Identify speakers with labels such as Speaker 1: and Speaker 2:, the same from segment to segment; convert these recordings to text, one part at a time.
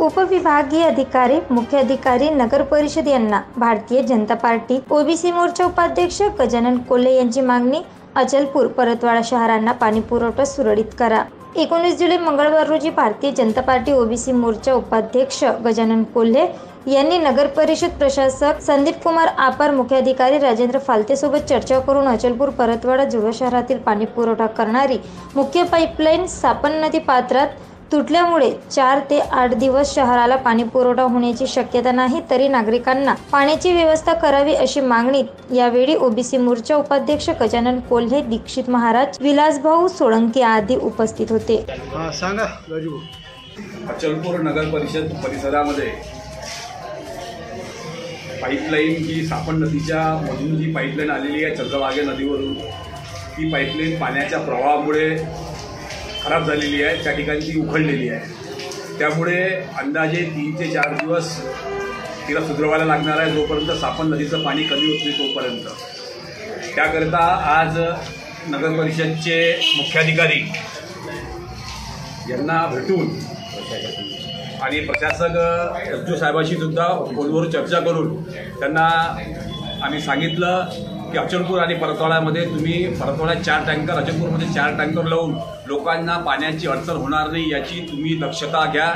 Speaker 1: उपविभागीय अधिकारी मुख्य अधिकारी नगर परिषद यांना भारतीय जनता पार्टी ओबीसी मोर्चा उपाध्यक्ष गजानन कोल्हे यांची मागणी अचलपूर परतवाडा शहरांना पाणी पुरवठा सुरळीत करा. एकोणीस जुलै मंगळवार रोजी भारतीय जनता पार्टी ओबीसी मोर्चा उपाध्यक्ष गजानन कोल्हे यांनी नगर परिषद प्रशासक संदीप कुमार आपार मुख्याधिकारी राजेंद्र फालतेसोबत चर्चा करून अचलपूर परतवाडा जुळवा शहरातील पाणी पुरवठा करणारी मुख्य पाईपलाईन सापन नदी पात्रात तुटल्यामुळे चार ते आठ दिवस शहराला पाणी पुरवठा होण्याची शक्यता नाही तरी नागरिकांना पाण्याची व्यवस्था करावी अशी मागणी यावेळी ओबीसी मोर्चा उपाध्यक्ष गजानन कोल्हे दीक्षित महाराज विलासभाऊ सोळंकी आदी उपस्थित होते.
Speaker 2: हा सांगा
Speaker 3: अचलपूर नगर परिषद परिसरामध्ये पाईपलाईन ही सापण नदीच्या मधून जी पाईपलाईन आलेली आहे चंद्रभागे नदीवरून ती पाईपलाईन पाण्याच्या प्रवाहामुळे खराब झालेली आहे त्या ठिकाणी ती उखडलेली आहे. त्यामुळे अंदाजे तीन ते चार दिवस तिला सुधरवायला लागणार आहे जोपर्यंत सापन नदीचं पाणी कमी होत नाही तोपर्यंत. त्याकरिता आज नगर परिषदचे मुख्याधिकारी यांना भेटून आणि प्रशासक एस साहेबांशी सुद्धा फोनवर चर्चा करून त्यांना आम्ही सांगितलं की अचलपूर आणि परतवाड्यामध्ये तुम्ही परतवाड्यात चार टँकर अचलपूरमध्ये चार टँकर लावून लोकांना पाण्याची अडचण होणार नाही याची तुम्ही दक्षता घ्या.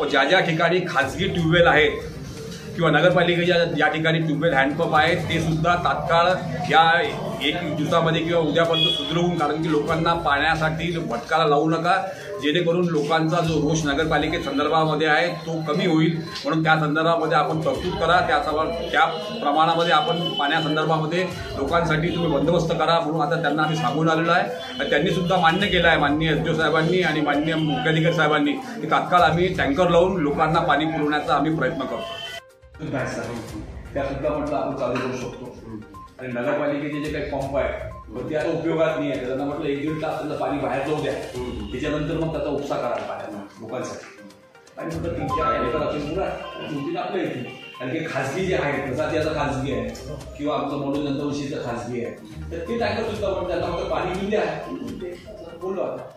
Speaker 3: व ज्या ज्या ठिकाणी खाजगी ट्यूबवेल आहेत किंवा नगरपालिकेच्या ज्या ठिकाणी ट्यूबवेल हँडपंप आहेत ते सुद्धा तात्काळ या एक दिवसामध्ये किंवा उद्यापर्यंत सुधरवून कारण की लोकांना पाण्यासाठी भटकाला लावू नका. जेणेकरून लोकांचा जो रोष नगरपालिके संदर्भामध्ये आहे तो कमी होईल. म्हणून त्या संदर्भामध्ये आपण तरतूद करा. त्या त्या प्रमाणामध्ये आपण पाण्यासंदर्भामध्ये लोकांसाठी तुम्ही बंदोबस्त करा म्हणून आता त्यांना आम्ही सांगून आलेलो आहे. आणि त्यांनी सुद्धा मान्य केलं आहे माननीय एस साहेबांनी आणि माननीय मुख्याधिकारी साहेबांनी की तात्काळ आम्ही टँकर लावून लोकांना पाणी पुरवण्याचा आम्ही प्रयत्न करतो.
Speaker 4: त्या सुद्धा म्हटलं आपण चालू करू शकतो. आणि नगरपालिकेचे जे काही पंप आहेत ते आता उपयोगात नाही आहे. त्यांना म्हटलं एक दीड तास त्यांना पाणी बाहेर जाऊ द्या. त्याच्यानंतर मग त्याचा उपसा करा पाण्याला लोकांसाठी. आणि म्हटलं तीन चार एकर असेल पुरा आपल्या येतील कारण की खाजगी जे आहेत जसा त्याचा खाजगी आहे किंवा आमचं म्हणून नंतर खाजगी आहे तर ते टाकत सुद्धा पण त्यांना फक्त पाणी घेऊन द्या. बोललो आता.